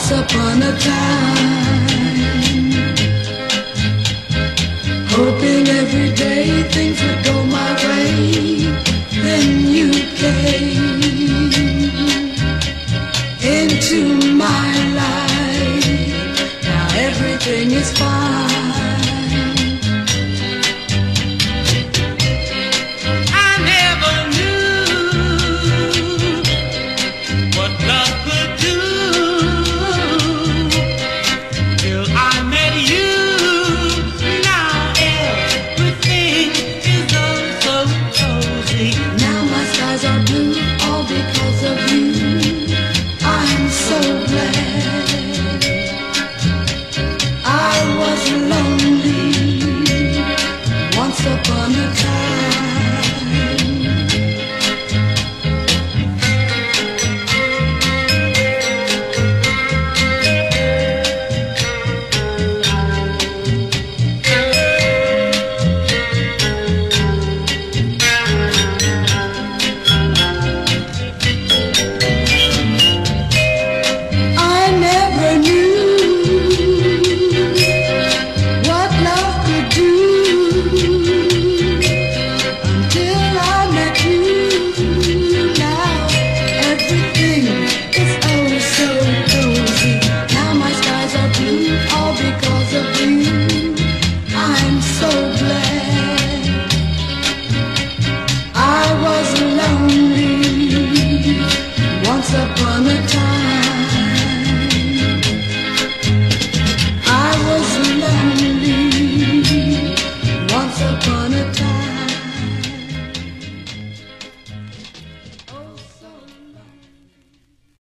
Once upon a time, hoping every day things would go my way. Then you came into my life. Now everything is fine.